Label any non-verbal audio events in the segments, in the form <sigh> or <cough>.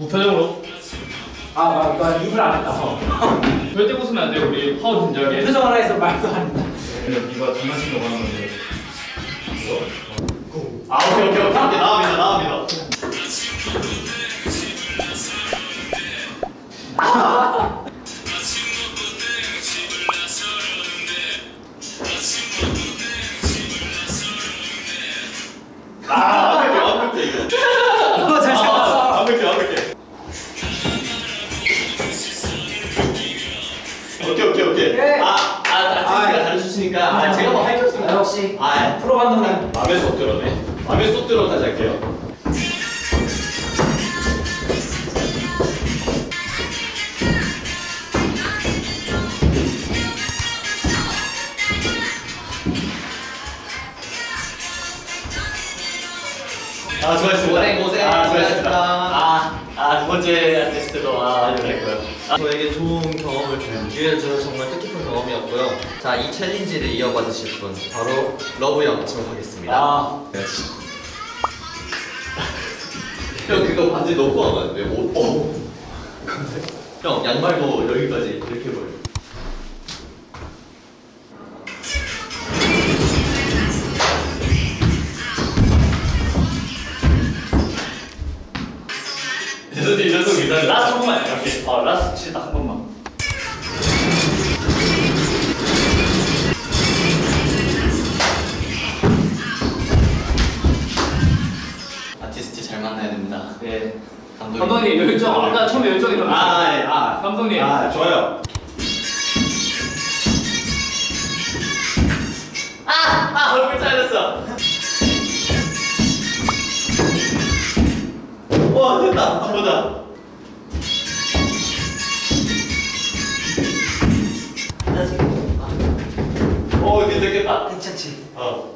무표정으로? 아, 나, 나 입을 안 했다. <laughs> 절대 웃으면 안 돼요 우리 파워 진지하게 표정 하나 해서 말도 안 했다. 이거 장난치려고 하는 건데. 아 오케이 오케이 오케이. 오케이 나옵니다 나옵 오케이 오케이 오케이 오케이. 아아 아티스트가 잘해주시니까. 아 제가 뭐할게 아, 없습니다 역시. 아 프로 감독님. 맘에 쏙 들어네. 맘에 쏙 들어 다시 할게요. 아 수고하셨습니다. 고생, 고생, 아 수고하셨습니다 번째 테스트도 아 저에게 좋은 경험을 준 기회를 정말 뜻깊은 경험이었고요. 자, 이 챌린지를 이어받으실 분 바로 러브 형 지목하겠습니다. 아 <laughs> 형 그거 반지 놓고 가면 안 돼? 오, 오. 형 양말도 여기까지 죄송해요 이 녀석 기다려 last 한 번만 이렇게. 아 last 진짜 딱 한 번만. 아티스트 잘 만나야 됩니다. 네. 감독님. 감독님 열정 아까 처음에 열정이 좀 아, 예, 아. 감독님. 아, 좋아요. 와, 됐다. 보자. 오, 괜찮겠다. 괜찮지. 어.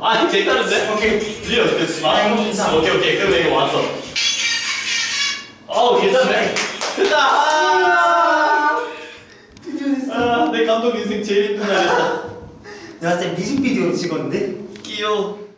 아, 괜찮은데? 오케이. 니 어땠어? 아, 인상. 오케이, 오케이. 그럼 이거 왔어. 어우, 괜찮네. 됐다! 아, 드디어 됐어. 아, 내 감독 인생 제일 힘든 날이었다. 내가 진짜 뮤직비디오로 찍었는데? 귀여워.